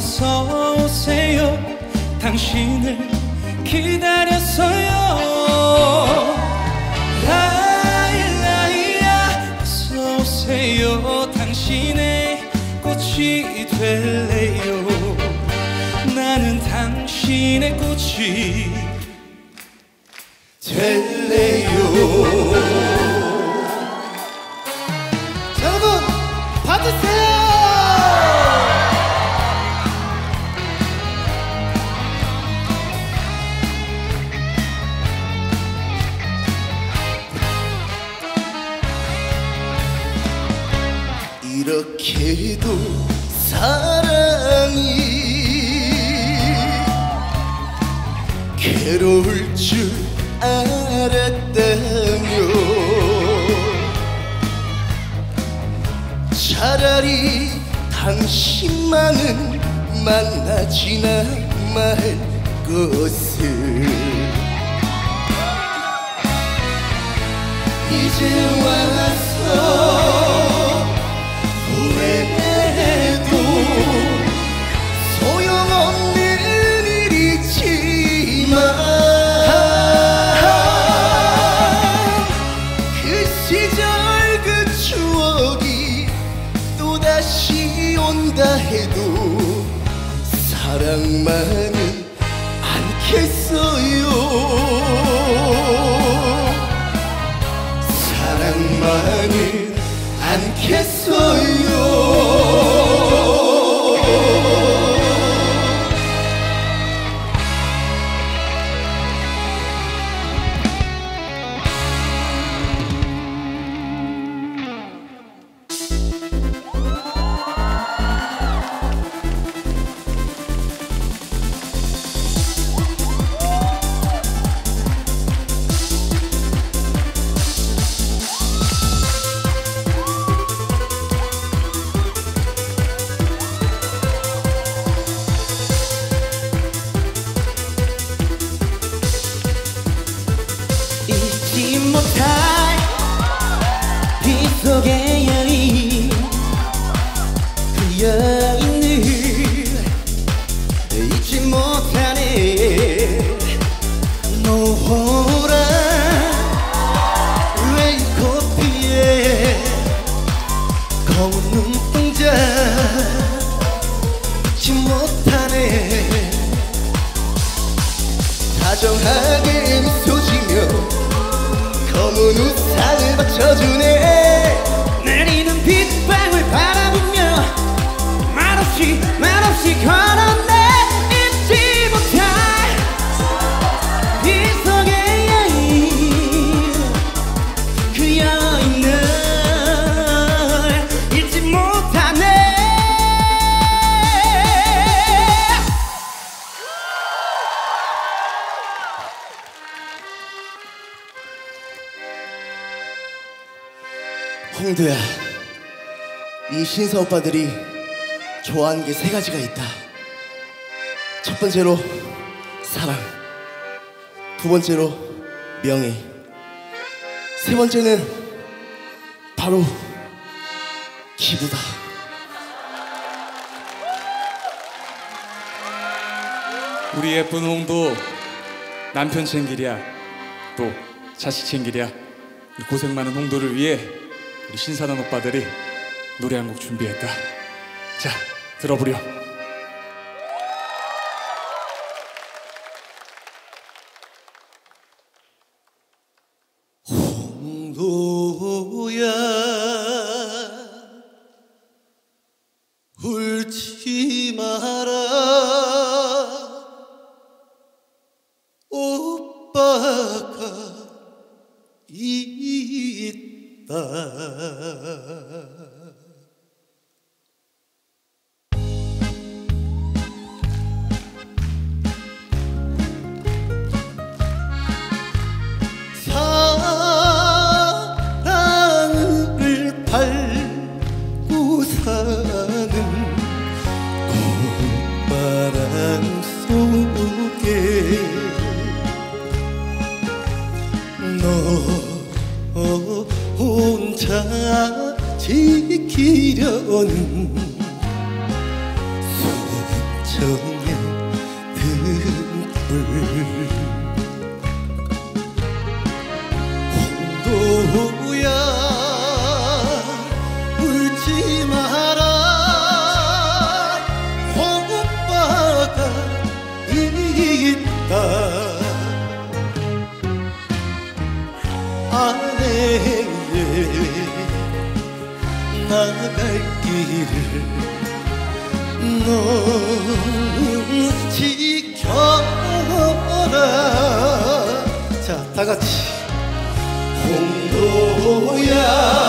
어서 오세요. 당신을 기다렸어요. 라일라이야 어서 오세요. 당신의 꽃이 될래요. 나는 당신의 꽃이 될래요 이렇게도 사랑이 괴로울 줄 알았다며 차라리 당신만은 만나지나 말 것을. 이제 와서 사랑만은 않겠어요. 사랑만은 않겠어요 다정하게 지며 검은 우산을 받쳐주네 홍두야 이 신사 오빠들이 좋아하는 게 세 가지가 있다. 첫 번째로 사랑. 두 번째로 명예. 세 번째는 바로 기부다. 우리 예쁜 홍도 남편 챙기랴 또 자식 챙기랴 고생 많은 홍도를 위해 우리 신사단 오빠들이 노래 한 곡 준비했다. 자 들어보렴 너 혼자 지키려는 정의 지켜라. 자 다같이. 홍도야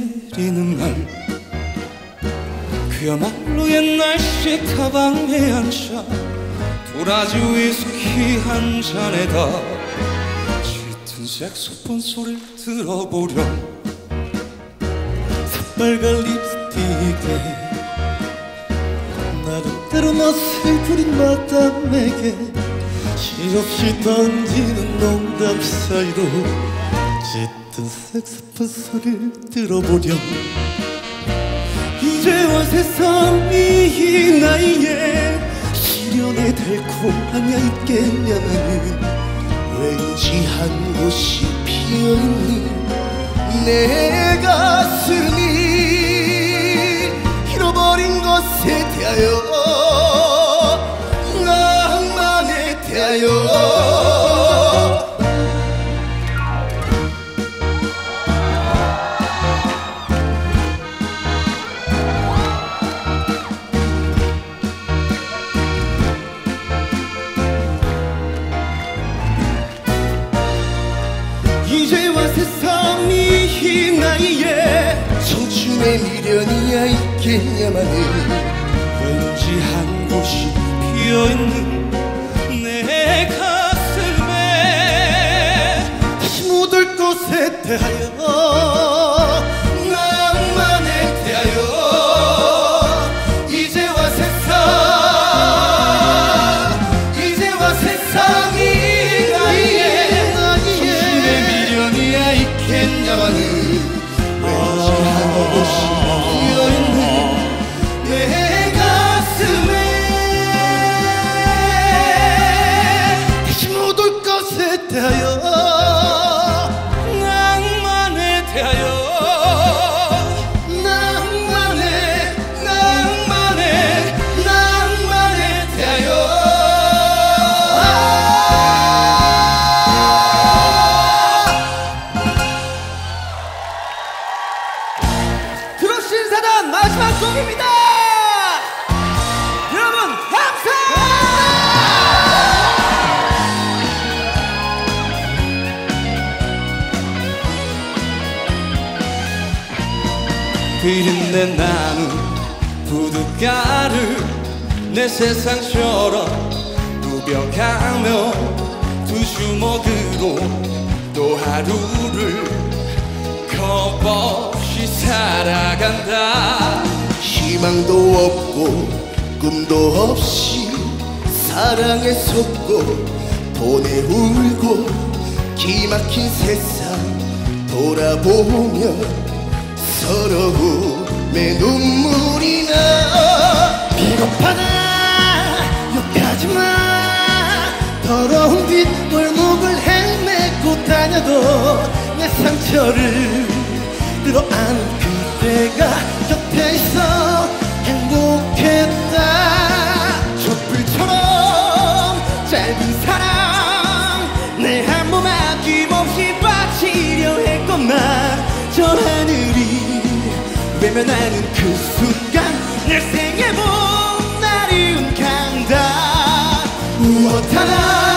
내리는 날. 그야말로 옛날식 가방에 앉아 도라지 위스키 한 잔에다 짙은 색소폰 소리를 들어보렴. 새빨간 립스틱에 나름대로 멋을 부린 마담에게 실없이 던지는 농담 사이로 짙은 색소폰 소리를 들어보렴. 이제와 세상이 이 나이에 시련의 달콤함이 있겠냐마는 왠지 한 곳이 비어있는 내 가슴이 잃어버린 것에 대하여 청춘의 미련이야 있겠냐마는 왠지 한 곳이 비어있는 내 가슴에 못올 것에 대하여 비린내 나는 부둣가를 내 세상처럼 누벼가며 두 주먹으로 또 하루를 겁없이 살아간다. 희망도 없고 꿈도 없이 사랑에 속고 돈에 울고 기막힌 세상 돌아보며 서러움에 눈물이 나. 비겁하다 욕하지마. 더러운 뒷골목을 헤매고 다녀도 내 상처를 들어안은 그대가 외면하는 그 순간 내 생에 본 나리운 강다. 하나